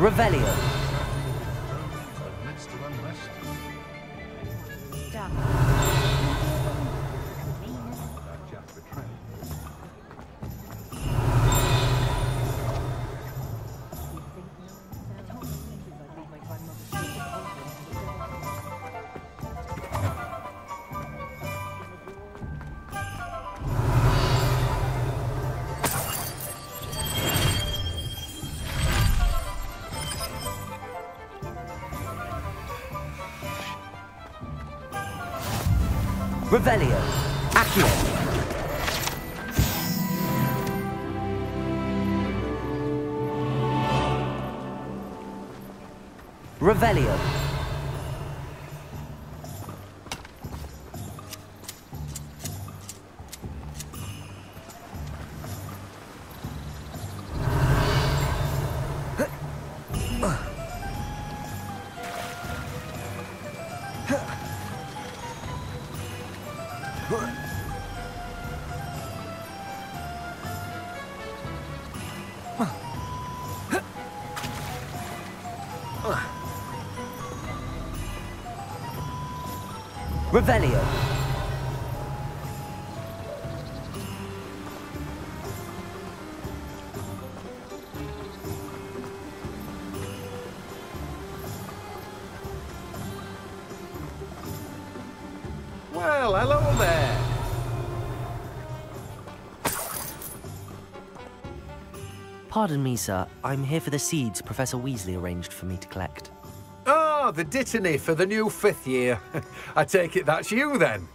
Revelio. Revelio. Revelio. Well, hello there. Pardon me, sir. I'm here for the seeds Professor Weasley arranged for me to collect. Ah, the dittany for the new fifth year. *laughs* I take it that's you then.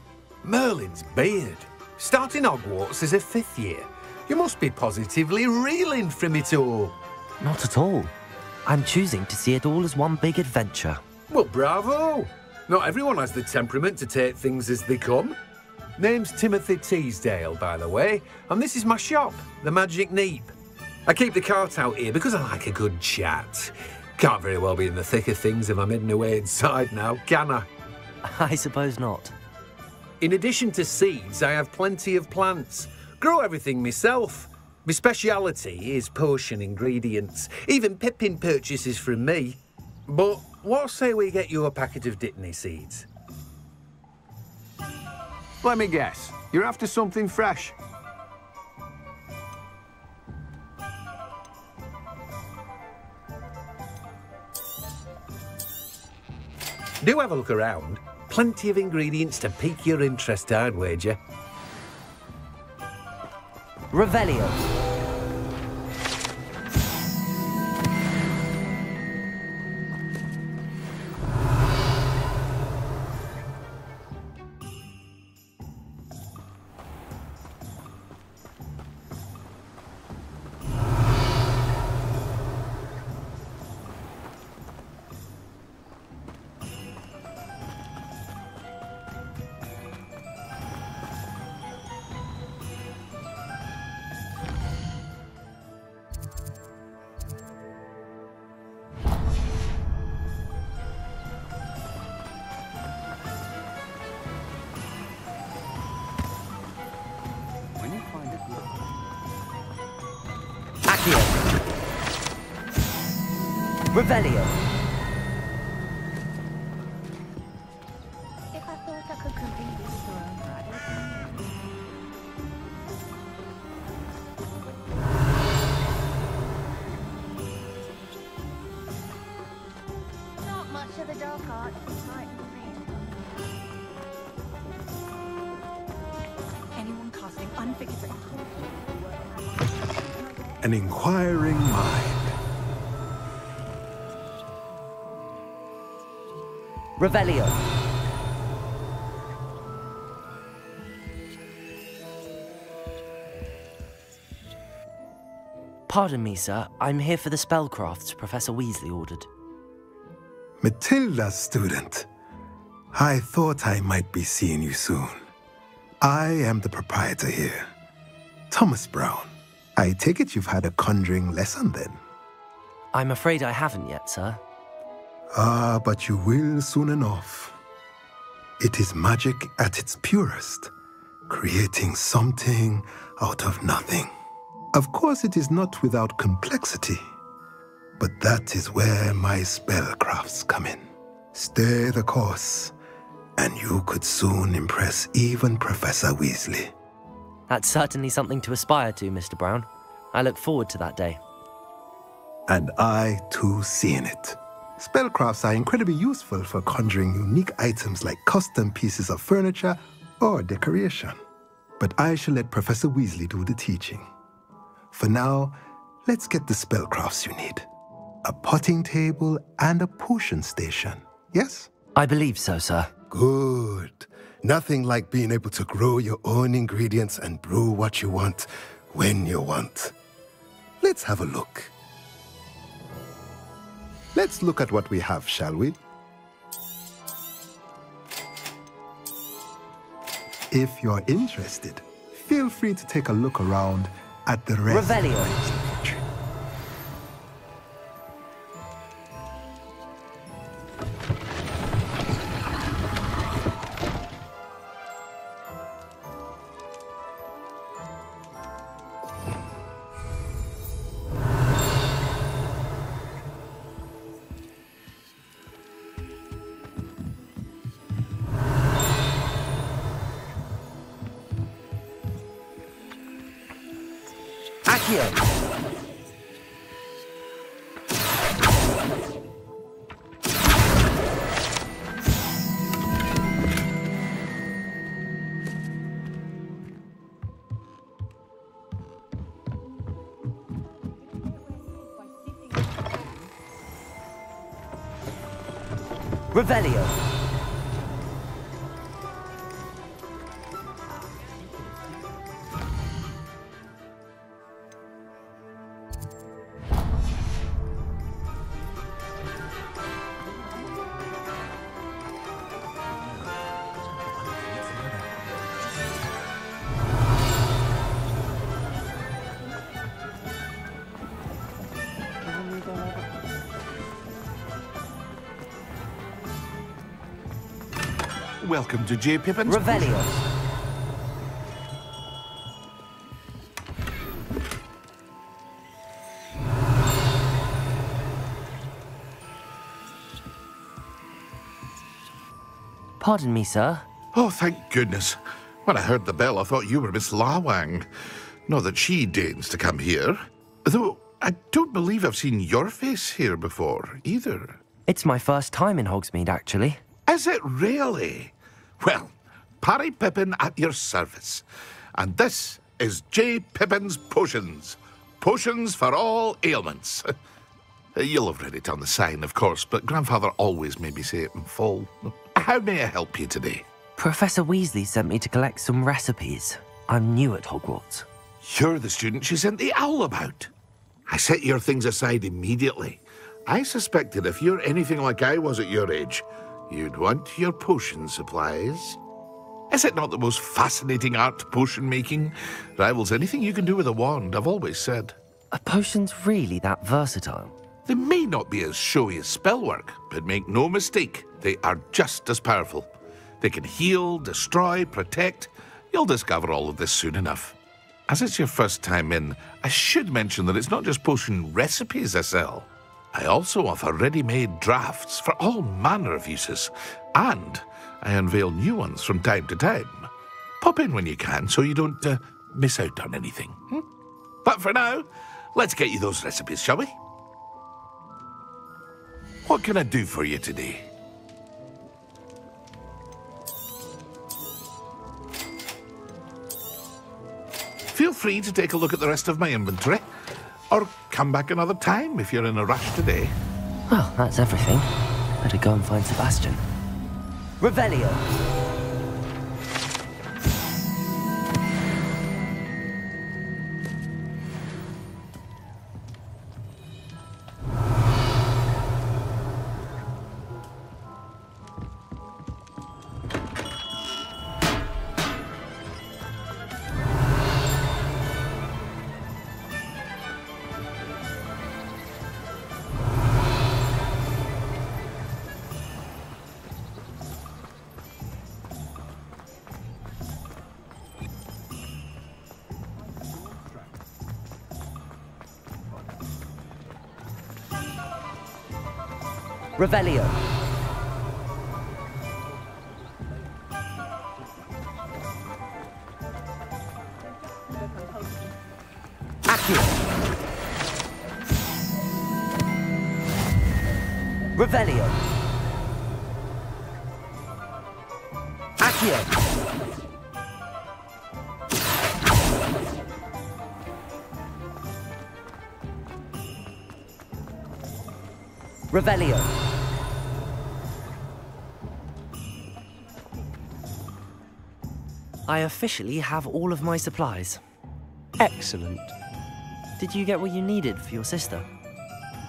Merlin's beard. Starting Hogwarts as a fifth year. You must be positively reeling from it all. Not at all. I'm choosing to see it all as one big adventure. Well, bravo. Not everyone has the temperament to take things as they come. Name's Timothy Teasdale, by the way, and this is my shop, the Magic Neep. I keep the cart out here because I like a good chat. Can't very well be in the thick of things if I'm hidden away inside now, can I? *laughs* I suppose not. In addition to seeds, I have plenty of plants. Grow everything myself. My speciality is potion ingredients. Even Pippin purchases from me. But what say we get you a packet of Dittany seeds? Let me guess. You're after something fresh. Do have a look around. Plenty of ingredients to pique your interest, I'd wager. Revelio. Revelio. Pardon me, sir. I'm here for the spellcrafts Professor Weasley ordered. Matilda, student. I thought I might be seeing you soon. I am the proprietor here, Thomas Brown. I take it you've had a conjuring lesson then? I'm afraid I haven't yet, sir. Ah, but you will soon enough. It is magic at its purest, creating something out of nothing. Of course, it is not without complexity, but that is where my spellcrafts come in. Stay the course, and you could soon impress even Professor Weasley. That's certainly something to aspire to, Mr. Brown. I look forward to that day. And I too see in it. Spellcrafts are incredibly useful for conjuring unique items like custom pieces of furniture or decoration. But I shall let Professor Weasley do the teaching. For now, let's get the spellcrafts you need. A potting table and a potion station, yes? I believe so, sir. Good. Nothing like being able to grow your own ingredients and brew what you want when you want. Let's have a look. Let's look at what we have, shall we? If you're interested, feel free to take a look around at the rest. Revelio. Welcome to J. Pippin's... Revelio. Pardon me, sir. Oh, thank goodness. When I heard the bell, I thought you were Miss Lawang. Not that she deigns to come here. Though I don't believe I've seen your face here before, either. It's my first time in Hogsmeade, actually. Is it really? Well, Parry Pippin at your service. And this is J. Pippin's Potions. Potions for all ailments. *laughs* You'll have read it on the sign, of course, but Grandfather always made me say it in full. *laughs* How may I help you today? Professor Weasley sent me to collect some recipes. I'm new at Hogwarts. You're the student she sent the owl about. I set your things aside immediately. I suspected if you're anything like I was at your age, you'd want your potion supplies. Is it not the most fascinating art, potion making? Rivals anything you can do with a wand, I've always said. Are potions really that versatile? They may not be as showy as spellwork, but make no mistake, they are just as powerful. They can heal, destroy, protect. You'll discover all of this soon enough. As it's your first time in, I should mention that it's not just potion recipes I sell. I also offer ready-made drafts for all manner of uses, and I unveil new ones from time to time. Pop in when you can so you don't uh, miss out on anything. hmm? But for now, let's get you those recipes, shall we? What can I do for you today? Feel free to take a look at the rest of my inventory, or come back another time if you're in a rush today. Well, that's everything. Better go and find Sebastian. Revelio. Revelio. Accio. Revelio. Revelio. I officially have all of my supplies. Excellent. Did you get what you needed for your sister?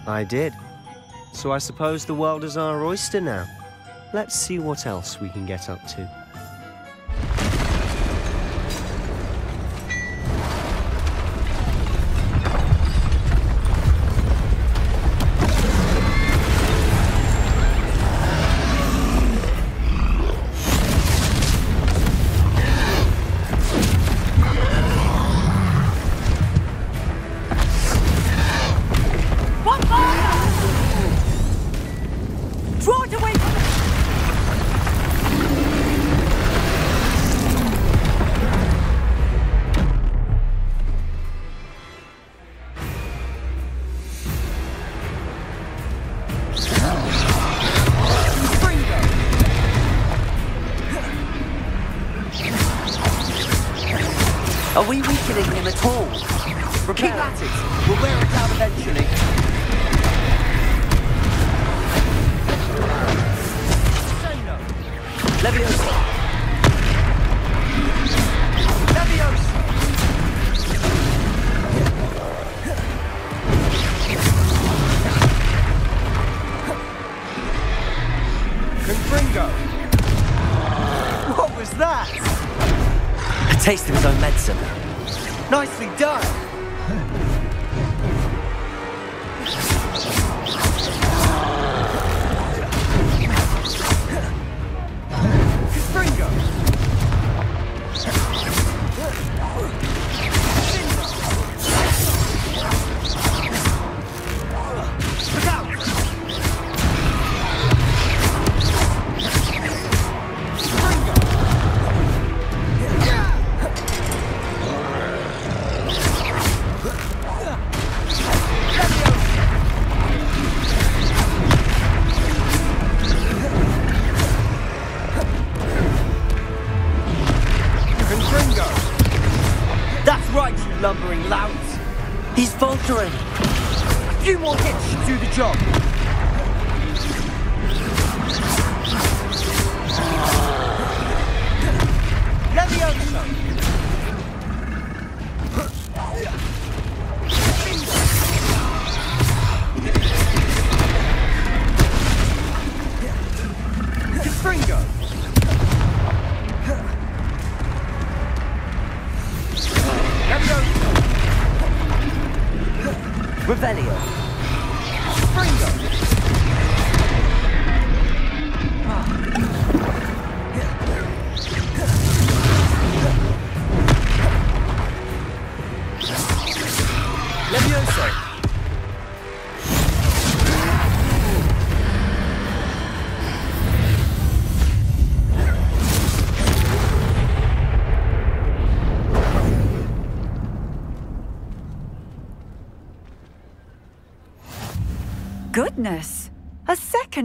I did. So I suppose the world is our oyster now. Let's see what else we can get up to. Confringo! Revelio.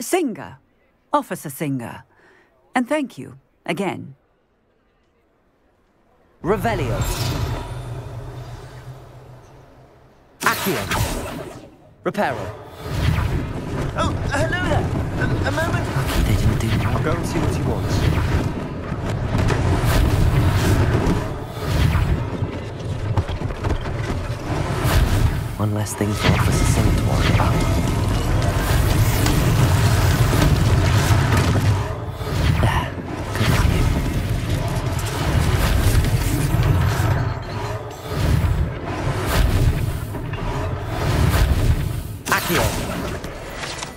Singer. Officer Singer. And thank you, again. Revelio. Accio. Reparo. Oh, hello there! A, a moment! They didn't do I'll go and see what he wants. One less thing for Officer Singh to worry about.